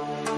Thank you.